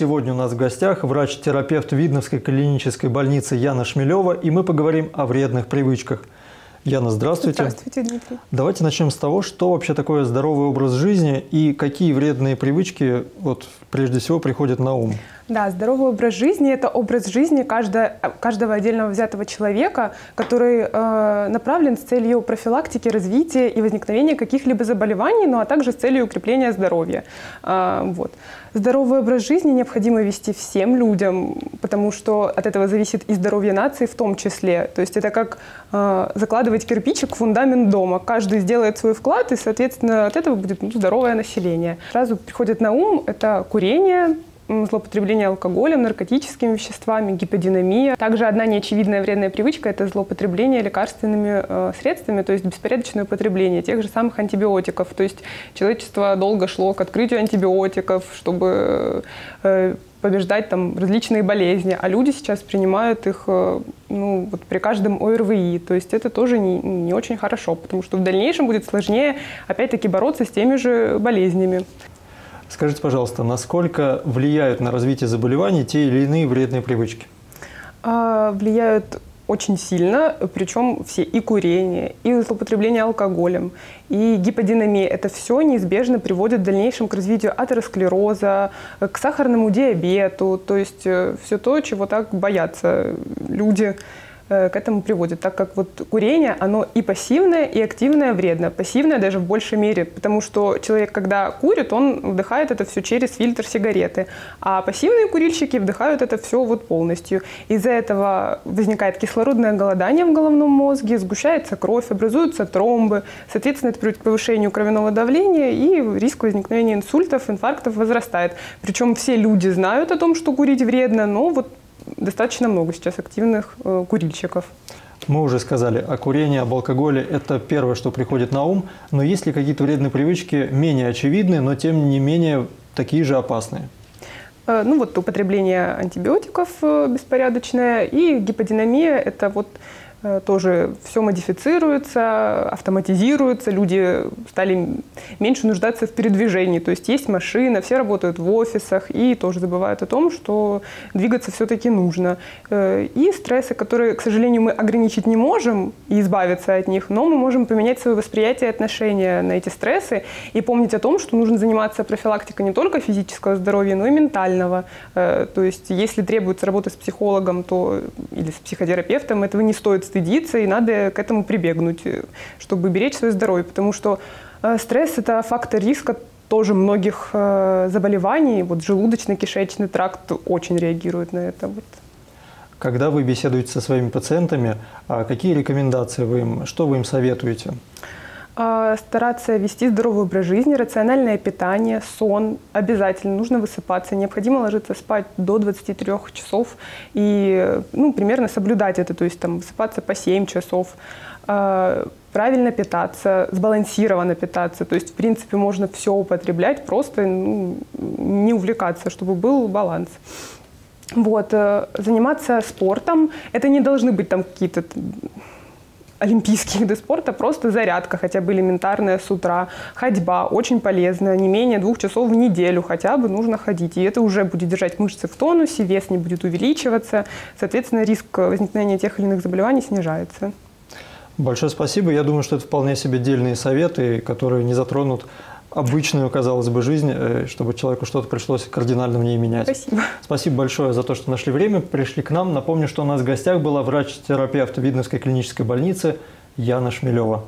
Сегодня у нас в гостях врач-терапевт Видновской клинической больницы Яна Шмелева, и мы поговорим о вредных привычках. Яна, здравствуйте. Здравствуйте, Дмитрий. Давайте начнем с того, что вообще такое здоровый образ жизни и какие вредные привычки вот, прежде всего приходят на ум. Да, здоровый образ жизни – это образ жизни каждого, каждого отдельного взятого человека, который э, направлен с целью профилактики, развития и возникновения каких-либо заболеваний, ну а также с целью укрепления здоровья. Э, вот. Здоровый образ жизни необходимо вести всем людям, потому что от этого зависит и здоровье нации в том числе. То есть это как э, закладывать кирпичик в фундамент дома. Каждый сделает свой вклад, и, соответственно, от этого будет ну, здоровое население. Сразу приходит на ум это курение, злоупотребление алкоголем, наркотическими веществами, гиподинамия. Также одна неочевидная вредная привычка – это злоупотребление лекарственными э, средствами, то есть беспорядочное употребление тех же самых антибиотиков. То есть человечество долго шло к открытию антибиотиков, чтобы э, побеждать там различные болезни, а люди сейчас принимают их э, ну, вот при каждом ОРВИ. То есть это тоже не, не очень хорошо, потому что в дальнейшем будет сложнее опять-таки бороться с теми же болезнями. Скажите, пожалуйста, насколько влияют на развитие заболеваний те или иные вредные привычки? А, влияют очень сильно, причем все и курение, и злоупотребление алкоголем, и гиподинамия. Это все неизбежно приводит в дальнейшем к развитию атеросклероза, к сахарному диабету, то есть э, все то, чего так боятся люди. Э, к этому приводит, так как вот курение, оно и пассивное, и активное вредно. Пассивное даже в большей мере, потому что человек, когда курит, он вдыхает это все через фильтр сигареты, а пассивные курильщики вдыхают это все вот полностью. Из-за этого возникает кислородное голодание в головном мозге, сгущается кровь, образуются тромбы, соответственно, это приводит к повышению кровяного давления, и риск возникновения инсультов, инфарктов возрастает. Причем все люди знают о том, что курить вредно, но вот достаточно много сейчас активных э, курильщиков. Мы уже сказали, о курении, об алкоголе – это первое, что приходит на ум. Но есть ли какие-то вредные привычки менее очевидные, но тем не менее такие же опасные? Э, ну вот употребление антибиотиков э, беспорядочное и гиподинамия – это вот тоже все модифицируется, автоматизируется, люди стали меньше нуждаться в передвижении, то есть есть машина, все работают в офисах и тоже забывают о том, что двигаться все-таки нужно. Э, и стрессы, которые, к сожалению, мы ограничить не можем и избавиться от них, но мы можем поменять свое восприятие и отношение на эти стрессы и помнить о том, что нужно заниматься профилактикой не только физического здоровья, но и ментального. Э, то есть если требуется работа с психологом то, или с психотерапевтом, этого не стоит стыдиться, и надо к этому прибегнуть, э, чтобы беречь свое здоровье, потому что э, стресс – это фактор риска тоже многих э, заболеваний. Вот желудочно-кишечный тракт очень реагирует на это. Вот. Когда вы беседуете со своими пациентами, а какие рекомендации вы им, что вы им советуете? А, стараться вести здоровый образ жизни, рациональное питание, сон. Обязательно нужно высыпаться. Необходимо ложиться спать до 23 часов и ну, примерно соблюдать это, то есть там, высыпаться по 7 часов. А, правильно питаться, сбалансированно питаться. То есть, в принципе, можно все употреблять, просто ну, не увлекаться, чтобы был баланс. Вот, э, заниматься спортом. Это не должны быть там какие-то олимпийские виды спорта, просто зарядка хотя бы элементарная с утра, ходьба очень полезная, не менее двух часов в неделю хотя бы нужно ходить. И это уже будет держать мышцы в тонусе, вес не будет увеличиваться, соответственно, риск возникновения тех или иных заболеваний снижается. Большое спасибо. Я думаю, что это вполне себе дельные советы, которые не затронут обычную, казалось бы, жизнь, э, чтобы человеку что-то пришлось кардинально в ней менять. Спасибо. Спасибо большое за то, что нашли время, пришли к нам. Напомню, что у нас в гостях была врач-терапевт Видновской клинической больницы Яна Шмелева.